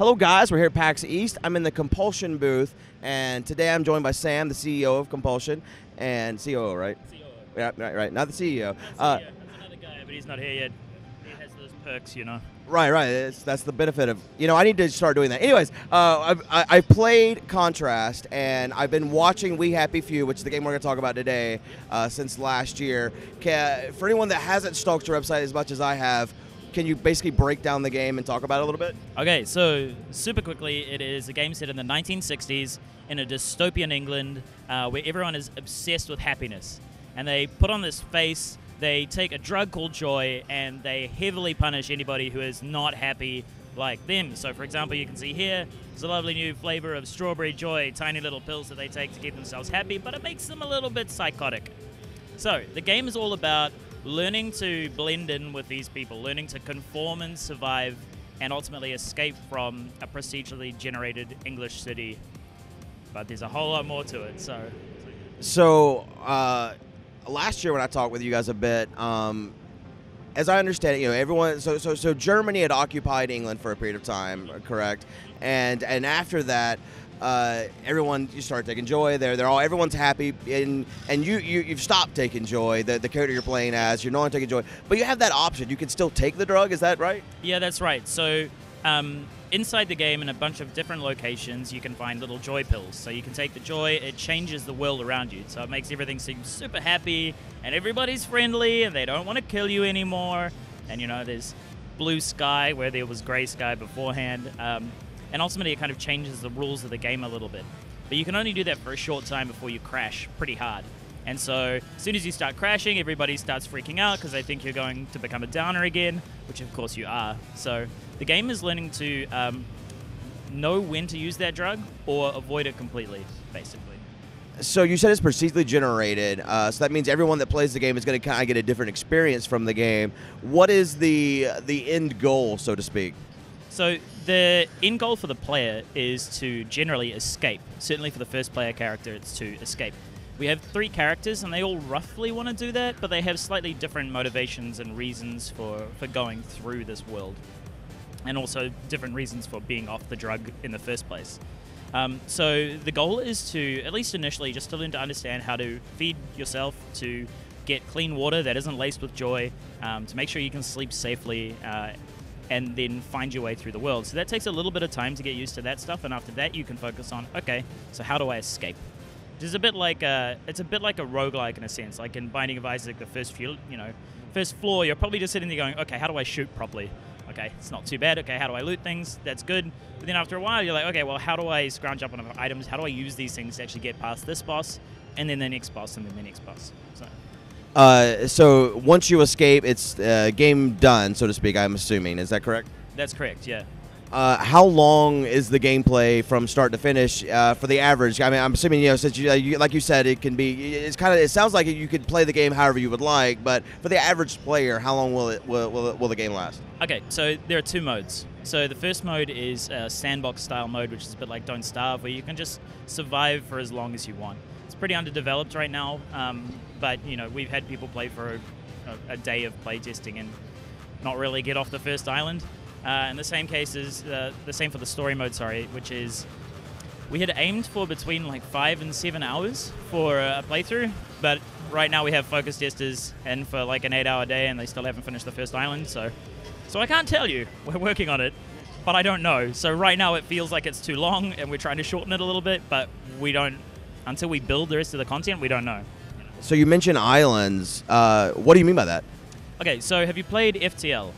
Hello, guys. We're here at PAX East. I'm in the Compulsion booth, and today I'm joined by Sam, the CEO of Compulsion, and COO, right? COO. Yeah, right, right. Not the CEO. That's, Uh, yeah, that's another guy, but he's not here yet. He has those perks, you know. Right, right. It's, that's the benefit of you know. I need to start doing that. Anyways, uh, I've, I, I've played Contrast, and I've been watching We Happy Few, which is the game we're going to talk about today, uh, since last year. Ca for anyone that hasn't stalked your website as much as I have, can you basically break down the game and talk about it a little bit? Okay, so super quickly, it is a game set in the 1960s in a dystopian England uh, where everyone is obsessed with happiness. And they put on this face, they take a drug called joy, and they heavily punish anybody who is not happy like them. So, for example, you can see here, there's a lovely new flavor of strawberry joy, tiny little pills that they take to keep themselves happy, but it makes them a little bit psychotic. So, the game is all about learning to blend in with these people, learning to conform and survive, and ultimately escape from a procedurally generated English city. But there's a whole lot more to it, so. So uh, last year when I talked with you guys a bit, um, as I understand it, you know, everyone. So so so Germany had occupied England for a period of time, correct? And and after that. Uh, everyone you start taking joy there. They're all everyone's happy, and and you, you you've stopped taking joy. The, the character you're playing as, you're no longer taking joy, but you have that option. You can still take the drug. Is that right? Yeah, that's right. So, um, inside the game, in a bunch of different locations, you can find little joy pills. So, you can take the joy, it changes the world around you. So, it makes everything seem super happy, and everybody's friendly, and they don't want to kill you anymore. And, you know, there's blue sky where there was gray sky beforehand. Um, and ultimately, it kind of changes the rules of the game a little bit. But you can only do that for a short time before you crash pretty hard. And so, as soon as you start crashing, everybody starts freaking out because they think you're going to become a downer again, which of course you are. So, the game is learning to um, know when to use that drug or avoid it completely, basically. So you said it's procedurally generated. Uh, so that means everyone that plays the game is going to kind of get a different experience from the game. What is the the end goal, so to speak? So the end goal for the player is to generally escape. Certainly for the first player character, it's to escape. We have three characters, and they all roughly want to do that, but they have slightly different motivations and reasons for, for going through this world, and also different reasons for being off the drug in the first place. Um, so the goal is to, at least initially, just to learn to understand how to feed yourself, to get clean water that isn't laced with joy, um, to make sure you can sleep safely, uh, and then find your way through the world. So that takes a little bit of time to get used to that stuff, and after that, you can focus on okay, so how do I escape? Which is a bit like a, it's a bit like a roguelike in a sense. Like in Binding of Isaac, the first few, you know, first floor, you're probably just sitting there going, okay, how do I shoot properly? Okay, it's not too bad. Okay, how do I loot things? That's good. But then after a while, you're like, okay, well, how do I scrounge up on items? How do I use these things to actually get past this boss, and then the next boss, and then the next boss? So. Uh, so once you escape, it's uh, game done, so to speak. I'm assuming. Is that correct? That's correct. Yeah. Uh, how long is the gameplay from start to finish uh, for the average? I mean, I'm assuming you know, since you, uh, you like you said, it can be. It's kind of. It sounds like you could play the game however you would like, but for the average player, how long will it will, will, will the game last? Okay, so there are two modes. So the first mode is a sandbox style mode, which is a bit like Don't Starve, where you can just survive for as long as you want. It's pretty underdeveloped right now, um, but you know we've had people play for a, a, day of playtesting and not really get off the first island. Uh, and the same case is uh, the same for the story mode, sorry, which is we had aimed for between like five and seven hours for a playthrough, but right now we have focus testers in for like an eight-hour day, and they still haven't finished the first island. So, so I can't tell you. We're working on it, but I don't know. So right now it feels like it's too long, and we're trying to shorten it a little bit, but we don't. Until we build the rest of the content, we don't know. So you mentioned islands. Uh, what do you mean by that? Okay, so have you played FTL?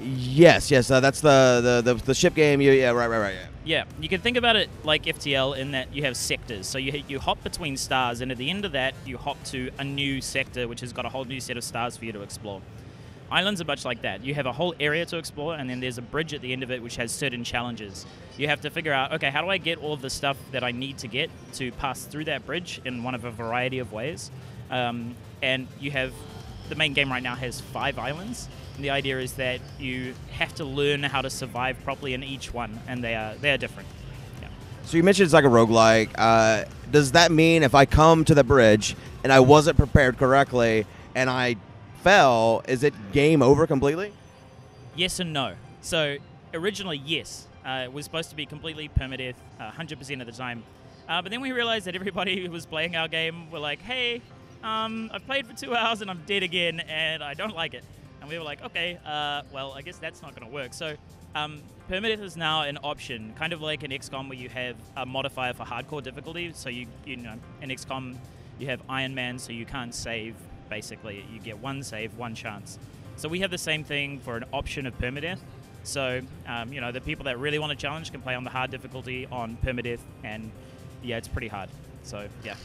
Yes, yes. Uh, that's the, the, the the ship game. You, yeah, right, right, right. Yeah. Yeah, you can think about it like FTL in that you have sectors. So you you hop between stars, and at the end of that, you hop to a new sector, which has got a whole new set of stars for you to explore. Islands are much like that. You have a whole area to explore, and then there's a bridge at the end of it which has certain challenges. You have to figure out, okay, how do I get all of the stuff that I need to get to pass through that bridge in one of a variety of ways? Um, and you have the main game right now has five islands. And the idea is that you have to learn how to survive properly in each one, and they are they are different. Yeah. So you mentioned it's like a roguelike. Uh, does that mean if I come to the bridge and I wasn't prepared correctly and I fell, is it game over completely? Yes and no. So originally, yes. Uh, it was supposed to be completely permadeath, uh, 100% of the time. Uh, but then we realized that everybody who was playing our game were like, hey, um, I've played for two hours and I'm dead again and I don't like it. And we were like, okay, uh, well, I guess that's not going to work. So um, permadeath is now an option, kind of like in XCOM where you have a modifier for hardcore difficulty. So you, you know, in XCOM you have Iron Man, so you can't save. Basically, you get one save, one chance. So we have the same thing for an option of permadeath. So um, you know, the people that really want to challenge can play on the hard difficulty on permadeath, and yeah, it's pretty hard. So yeah.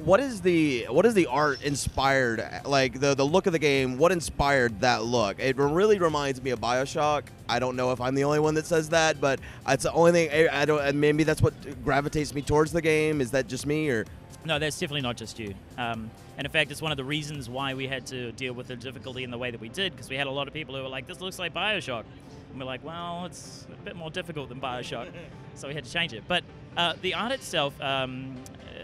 What is the what is the art inspired like the the look of the game? What inspired that look? It really reminds me of Bioshock. I don't know if I'm the only one that says that, but it's the only thing I don't. And maybe that's what gravitates me towards the game. Is that just me or? No, that's definitely not just you. Um, and in fact, it's one of the reasons why we had to deal with the difficulty in the way that we did, because we had a lot of people who were like, "This looks like Bioshock," and we're like, "Well, it's a bit more difficult than Bioshock," so we had to change it. But uh, the art itself um,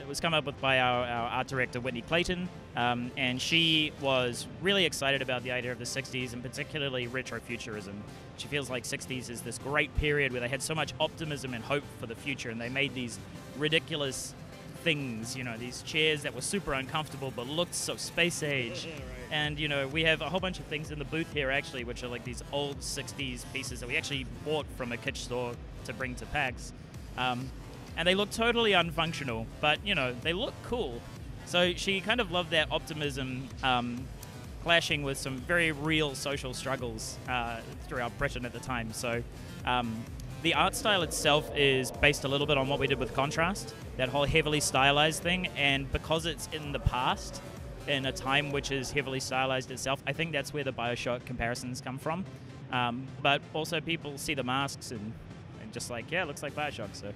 was come up with by our, our art director Whitney Clayton, um, and she was really excited about the idea of the '60s and particularly retrofuturism. She feels like '60s is this great period where they had so much optimism and hope for the future, and they made these ridiculous things, you know, these chairs that were super uncomfortable but looked so space age. right. And, you know, we have a whole bunch of things in the booth here actually, which are like these old 60s pieces that we actually bought from a kitsch store to bring to PAX. Um, and they look totally unfunctional, but, you know, they look cool. So she kind of loved that optimism um, clashing with some very real social struggles uh, throughout Britain at the time. So um, the art style itself is based a little bit on what we did with Contrast, that whole heavily stylized thing, and because it's in the past, in a time which is heavily stylized itself, I think that's where the Bioshock comparisons come from. Um, but also, people see the masks and, and just like, yeah, it looks like Bioshock. So,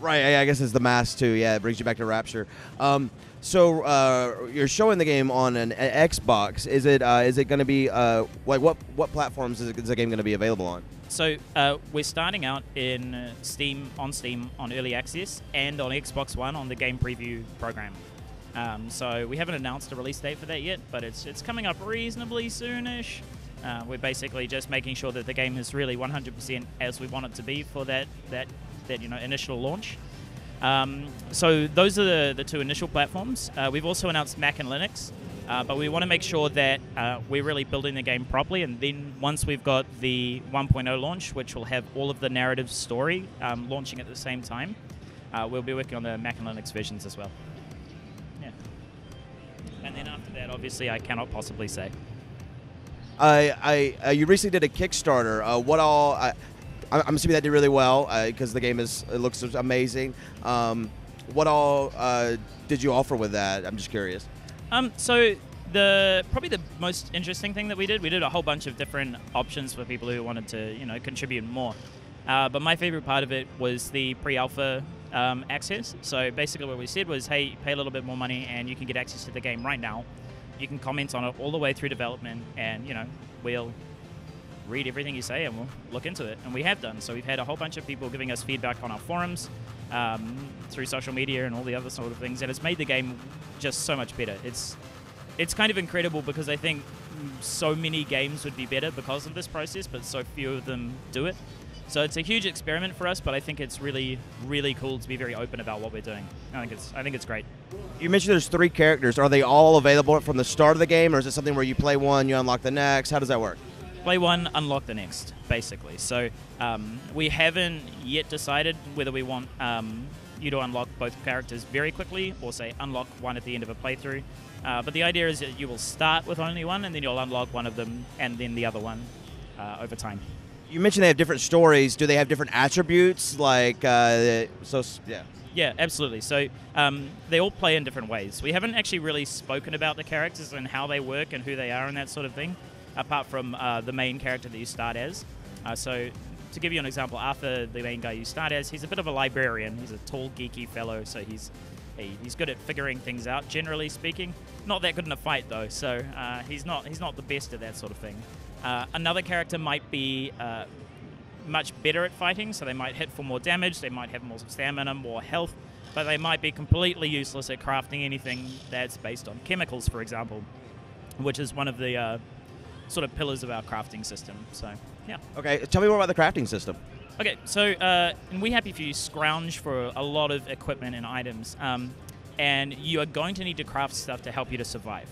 right, I guess it's the mask too. Yeah, it brings you back to Rapture. Um, so uh, you're showing the game on an Xbox. Is it uh, is it going to be uh, like what what platforms is, it, is the game going to be available on? So uh, we're starting out in Steam on Steam on early access and on Xbox One on the game preview program. Um, so we haven't announced a release date for that yet, but it's it's coming up reasonably soonish. Uh, we're basically just making sure that the game is really 100% as we want it to be for that that that you know initial launch. Um, so those are the, the two initial platforms. Uh, we've also announced Mac and Linux. Uh, but we want to make sure that uh, we're really building the game properly. And then once we've got the 1.0 launch, which will have all of the narrative story um, launching at the same time, uh, we'll be working on the Mac and Linux versions as well. Yeah. And then after that, obviously, I cannot possibly say. I, I, uh, you recently did a Kickstarter. Uh, what all? I'm assuming that did really well because uh, the game is it looks amazing. Um, what all did you offer with that? I'm just curious. Um, so the probably the most interesting thing that we did, we did a whole bunch of different options for people who wanted to, you know, contribute more. Uh, but my favorite part of it was the pre-alpha um, access. So basically, what we said was, hey, pay a little bit more money, and you can get access to the game right now. You can comment on it all the way through development, and you know, we'll read everything you say and we'll look into it. And we have done. So we've had a whole bunch of people giving us feedback on our forums, um, through social media and all the other sort of things, and it's made the game just so much better. It's it's kind of incredible because I think so many games would be better because of this process, but so few of them do it. So it's a huge experiment for us, but I think it's really, really cool to be very open about what we're doing. I think it's, I think it's great. You mentioned there's three characters. Are they all available from the start of the game, or is it something where you play one, you unlock the next? How does that work? Play one, unlock the next, basically. So um, we haven't yet decided whether we want um, you to unlock both characters very quickly, or say unlock one at the end of a playthrough. Uh, but the idea is that you will start with only one, and then you'll unlock one of them, and then the other one uh, over time you mentioned they have different stories. Do they have different attributes? Like, uh, so yeah. Yeah, absolutely. So um, they all play in different ways. We haven't actually really spoken about the characters and how they work and who they are and that sort of thing, apart from uh, the main character that you start as. Uh, so to give you an example, Arthur, the main guy you start as, he's a bit of a librarian. He's a tall, geeky fellow, so he's he, he's good at figuring things out. Generally speaking, not that good in a fight though. So uh, he's not he's not the best at that sort of thing. Uh, another character might be uh, much better at fighting, so they might hit for more damage, they might have more stamina, more health, but they might be completely useless at crafting anything that's based on chemicals, for example, which is one of the uh, sort of pillars of our crafting system. So, yeah. Okay, tell me more about the crafting system. Okay, so uh, in We Happy Few scrounge for a lot of equipment and items, um, and you are going to need to craft stuff to help you to survive.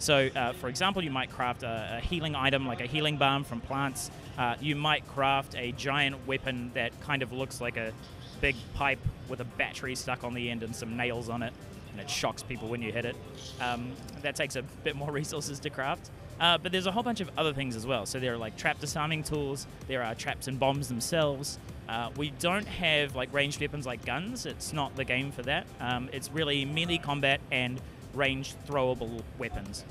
So, uh, for example, you might craft a, a, healing item like a healing balm from plants. Uh, you might craft a giant weapon that kind of looks like a big pipe with a battery stuck on the end and some nails on it, and it shocks people when you hit it. Um, that takes a bit more resources to craft. Uh, but there's a whole bunch of other things as well. So there are like trap disarming tools. There are traps and bombs themselves. Uh, we don't have like ranged weapons like guns. It's not the game for that. Um, it's really melee combat and range throwable weapons.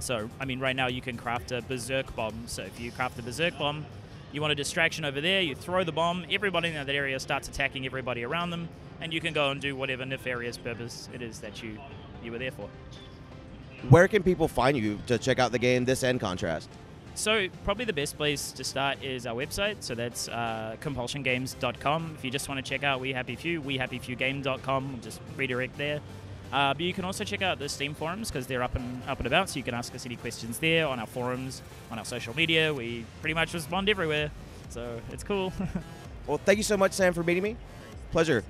So I mean, right now you can craft a berserk bomb. So if you craft a berserk bomb, you want a distraction over there. You throw the bomb. Everybody in that area starts attacking everybody around them, and you can go and do whatever nefarious purpose it is that you you were there for. Where can people find you to check out the game, this and Contrast? So probably the best place to start is our website. So that's uh, compulsiongames.com. If you just want to check out We Happy Few, wehappyfewgame.com. Just redirect there. Uh, but you can also check out the Steam forums because they're up and up and about. So you can ask us any questions there on our forums, on our social media. We pretty much respond everywhere. So it's cool. well, thank you so much, Sam, for meeting me. Pleasure.